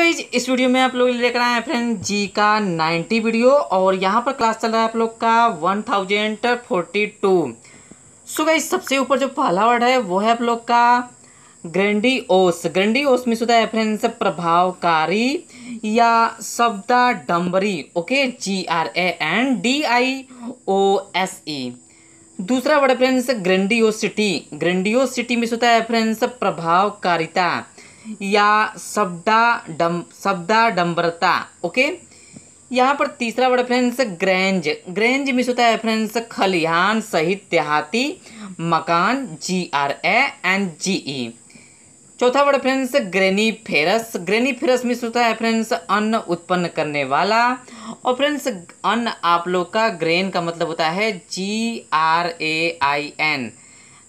Guys इस video में आप लोग लेकर आए हैं फ्रेंड जी का 90 वीडियो और यहाँ पर क्लास चल रहा है आप लोग का 1042 सो गाइज़ सबसे ऊपर जो पहला वर्ड है, वो है आप लोग का ग्रेंडियोस ग्रेंडियोस मीन्स होता है फ्रेंड्स प्रभावकारी या शब्दा डम्बरी okay G R A N D I O S E दूसरा वर्ड है फ्रेंड्स ग्रेंडियोसिटी ग्रेंडियोसिटी मीन्स होता है फ्रेंड्स प्रभावकारिता। या शब्दा डम शब्दाडम्बरता ओके? यहाँ पर तीसरा word friends grange. Grange means होता है फ्रेंड्स खलिहान, सहित देहाती, मकान जी R A N G E चौथा word friends graniferous. Graniferous means होता है फ्रेंड्स अन्न उत्पन्न करने वाला। और फ्रेंड्स अन्न आप लोग का ग्रेन का मतलब होता है G R A I N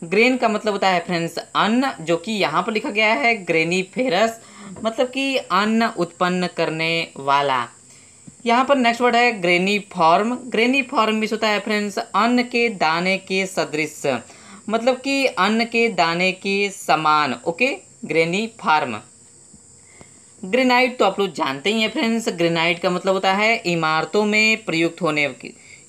grain का मतलब होता है फ्रेंड्स, अन्न, जो कि यहाँ पर लिखा गया है, ग्रेनीफेरस मतलब कि अन्न उत्पन्न करने वाला। यहाँ पर नेक्स्ट वर्ड है granny form granny form means होता है फ्रेंड्स, अन्न के दाने के सदृश। मतलब कि अन्न के दाने के समान, ओके? ग्रेनी फार्म ग्रेनाइट तो आप लोग जानते ही हैं फ्रेंड्स, ग्रेनाइट का मतलब होता है इमारतों में प्रयुक्त होने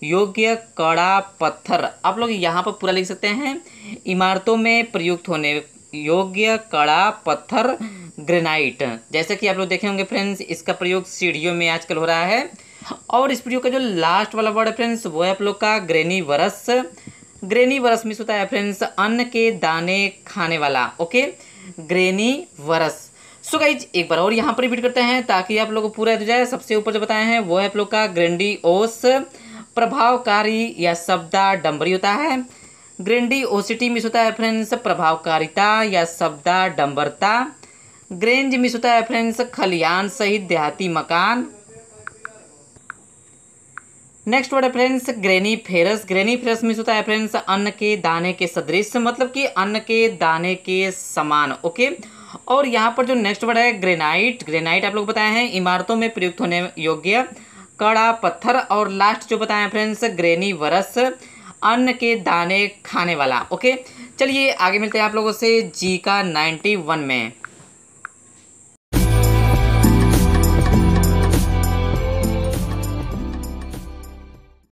योग्य कड़ा पत्थर। आप लोग यहाँ पर पूरा लिख सकते हैं। इमारतों में प्रयुक्त होने योग्य कड़ा पत्थर ग्रेनाइट। जैसे कि आप लोग देखे होंगे फ्रेंड्स, इसका प्रयोग सीढ़ियों में आजकल हो रहा है। और इस वीडियो का जो लास्ट वाला वर्ड है फ्रेंड्स, वो है आप लोग का ग्रेनी वरस ग्रेनी वरस मिस होता है फ्रेंड्स, अन्न के दाने खाने वाला। ओके? ग्रेनी वरस सो गाइज़ एक बार और यहाँ पर रिपीट करते हैं ताकि आप लोग पूरा हो जाए सबसे ऊपर जो बताए हैं, वो है आप लोग का ग्रेंडी ओस प्रभावकारी या शब्दा डम्बरी होता है। ग्रेंडी ओसिटी मिस होता है फ्रेंड्स प्रभावकारिता या शब्दा डम्बरता ग्रेंज मिस होता है फ्रेंड्स खलियान सहित देहाती मकान। नेक्स्ट वर्ड है friends graniferous. Graniferous miss होता है फ्रेंड्स अन्न के दाने के सदृश मतलब कि अन्न के दाने के समान, ओके? और यहाँ पर जो नेक्स्ट वर्ड है ग्रेनाइट। ग्रेनाइट आप लोग बताए हैं, इमारतों में प्रयुक्त होने योग्य। कड़ा, पत्थर और लास्ट जो बताए फ्रेंड्स ग्रेनी वरस, अन्न के दाने खाने वाला ओके चलिए, आगे मिलते हैं आप लोगों से, जी का नाइन्टी वन में।